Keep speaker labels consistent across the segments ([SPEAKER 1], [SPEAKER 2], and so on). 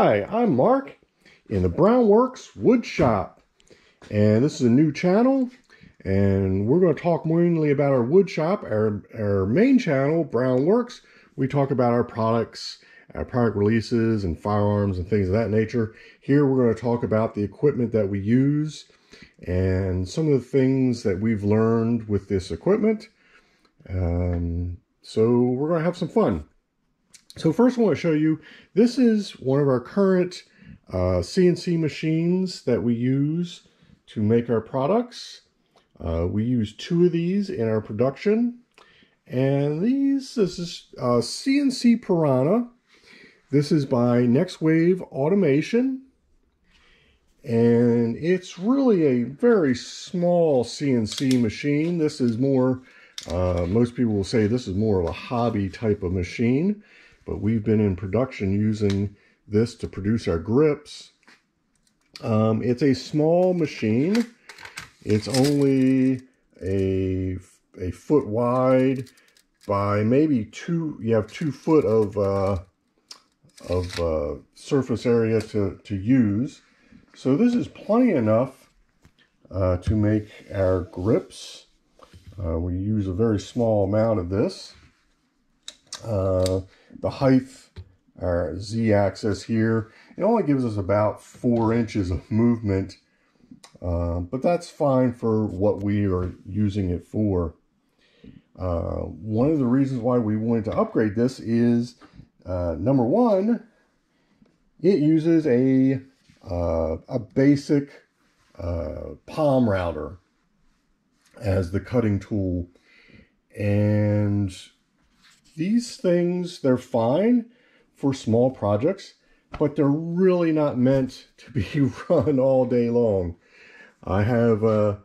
[SPEAKER 1] Hi, I'm Mark in the BrowneWorks Wood Shop. And this is a new channel. And we're going to talk mainly about our wood shop. Our, our main channel, BrowneWorks, we talk about our products, our product releases and firearms and things of that nature. Here we're going to talk about the equipment that we use and some of the things that we've learned with this equipment. Um, so we're going to have some fun. So first I want to show you, this is one of our current uh, CNC machines that we use to make our products. Uh, we use two of these in our production. And these, this is uh, CNC Piranha. This is by Next Wave Automation. And it's really a very small CNC machine. This is more, uh, most people will say this is more of a hobby type of machine but we've been in production using this to produce our grips. Um, it's a small machine. It's only a, a foot wide by maybe two, you have two foot of, uh, of uh, surface area to, to use. So this is plenty enough uh, to make our grips. Uh, we use a very small amount of this. The height, our z-axis here, it only gives us about four inches of movement, uh, but that's fine for what we are using it for. Uh, one of the reasons why we wanted to upgrade this is, uh, number one, it uses a, uh, a basic uh, palm router as the cutting tool. And these things, they're fine for small projects, but they're really not meant to be run all day long. I have, uh,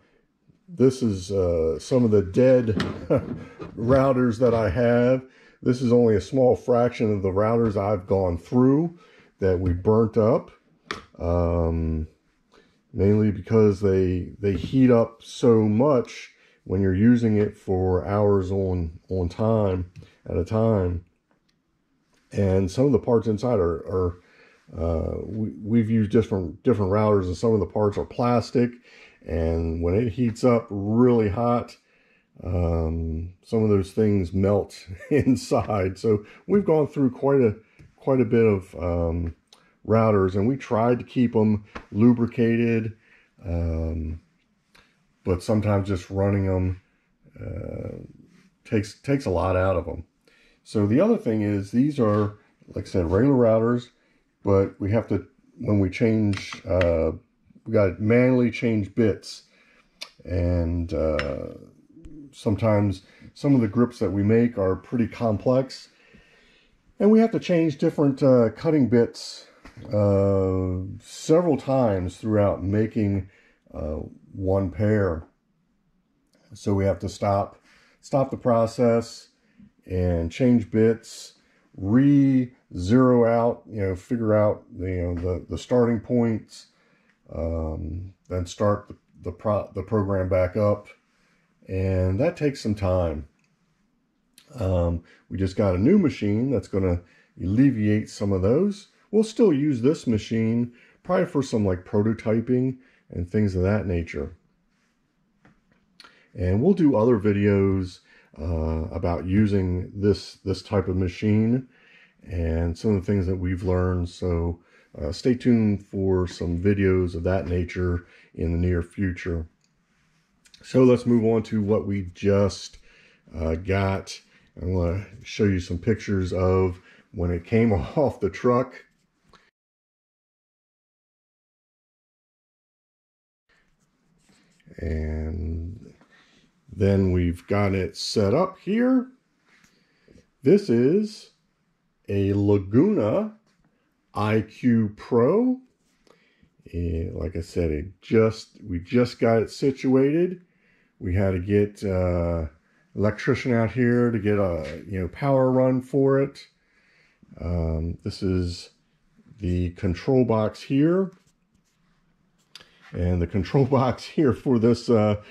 [SPEAKER 1] this is uh, some of the dead routers that I have. This is only a small fraction of the routers I've gone through that we burnt up. Um, mainly because they they heat up so much when you're using it for hours on on time at a time. And some of the parts inside are, are uh, we, we've used different different routers and some of the parts are plastic. And when it heats up really hot, um, some of those things melt inside. So we've gone through quite a quite a bit of um, routers and we tried to keep them lubricated. Um, but sometimes just running them uh, takes takes a lot out of them. So the other thing is these are, like I said, regular routers, but we have to, when we change, uh, we got to manually change bits. And uh, sometimes some of the grips that we make are pretty complex. And we have to change different uh, cutting bits uh, several times throughout making uh, one pair. So we have to stop, stop the process, and change bits, re-zero out, you know, figure out, you know, the, the starting points, um, then start the, the, pro the program back up. And that takes some time. Um, we just got a new machine that's going to alleviate some of those. We'll still use this machine probably for some like prototyping and things of that nature. And we'll do other videos uh, about using this this type of machine and some of the things that we've learned. So uh, stay tuned for some videos of that nature in the near future. So let's move on to what we just uh, got. I want to show you some pictures of when it came off the truck. And then we've got it set up here. This is a Laguna IQ Pro. And like I said, it just we just got it situated. We had to get uh, electrician out here to get a you know power run for it. Um, this is the control box here. And the control box here for this uh,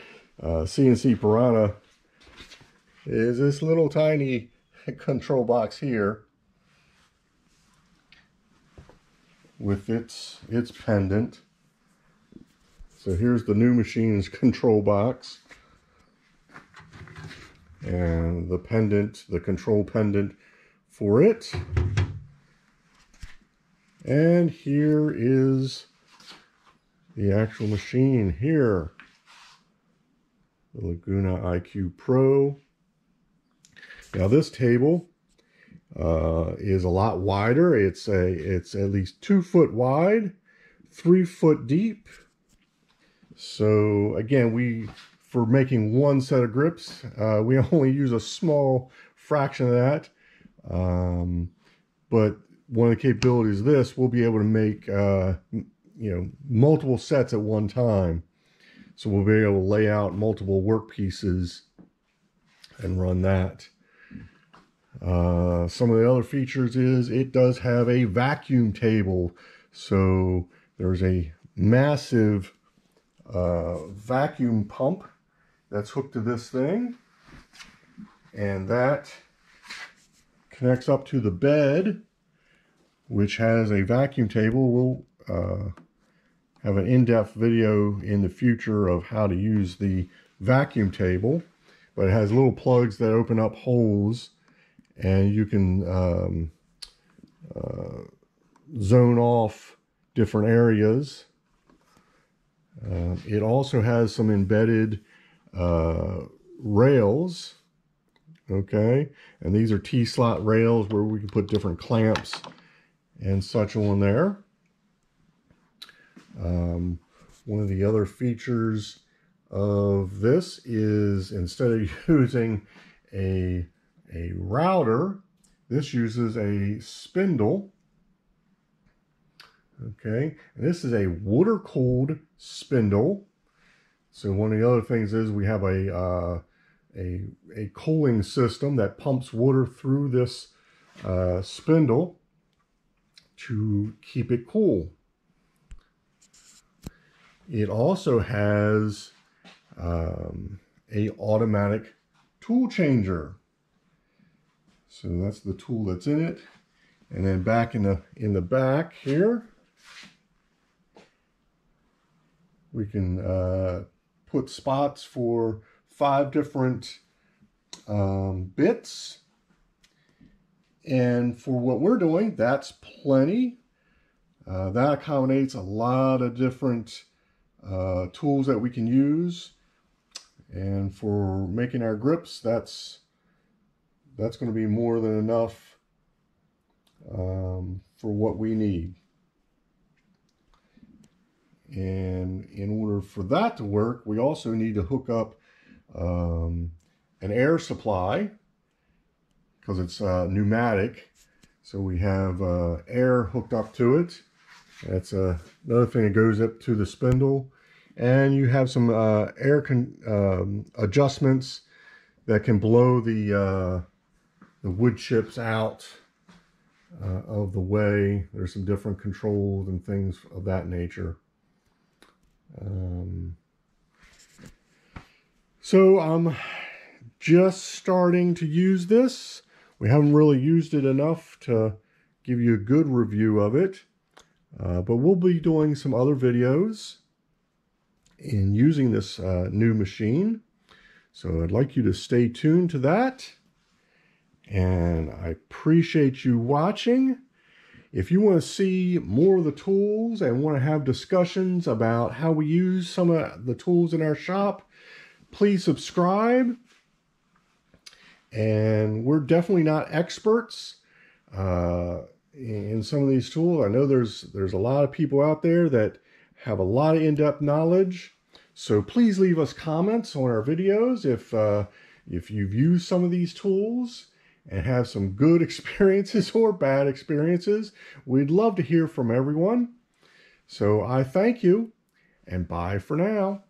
[SPEAKER 1] uh, CNC Piranha is this little tiny control box here. with its its pendant. So here's the new machine's control box. And the pendant, the control pendant for it. And here is the actual machine here. The Laguna IQ Pro. Now this table uh, is a lot wider. It's a it's at least two foot wide, three foot deep. So again, we for making one set of grips, uh, we only use a small fraction of that. Um, but one of the capabilities of this, we'll be able to make uh, you know multiple sets at one time. So we'll be able to lay out multiple work pieces and run that. Uh, some of the other features is it does have a vacuum table. So there's a massive uh, vacuum pump that's hooked to this thing. And that connects up to the bed, which has a vacuum table. We'll uh, have an in-depth video in the future of how to use the vacuum table. But it has little plugs that open up holes and you can um, uh, zone off different areas. Uh, it also has some embedded uh, rails, okay? And these are T-slot rails where we can put different clamps and such on there. Um, one of the other features of this is instead of using a a router. This uses a spindle. Okay, and this is a water-cooled spindle. So one of the other things is we have a, uh, a, a cooling system that pumps water through this uh, spindle to keep it cool. It also has um, a automatic tool changer. So that's the tool that's in it. And then back in the in the back here, we can uh, put spots for five different um, bits. And for what we're doing, that's plenty. Uh, that accommodates a lot of different uh, tools that we can use. And for making our grips, that's that's going to be more than enough um, for what we need. And in order for that to work, we also need to hook up um, an air supply because it's uh, pneumatic. So we have uh, air hooked up to it. That's uh, another thing that goes up to the spindle. And you have some uh, air um, adjustments that can blow the uh, the wood chips out uh, of the way. There's some different controls and things of that nature. Um, so I'm just starting to use this. We haven't really used it enough to give you a good review of it. Uh, but we'll be doing some other videos in using this uh, new machine. So I'd like you to stay tuned to that. And I appreciate you watching. If you want to see more of the tools and want to have discussions about how we use some of the tools in our shop, please subscribe. And we're definitely not experts uh, in some of these tools. I know there's there's a lot of people out there that have a lot of in-depth knowledge. So please leave us comments on our videos if uh, if you've used some of these tools and have some good experiences or bad experiences. We'd love to hear from everyone. So I thank you and bye for now.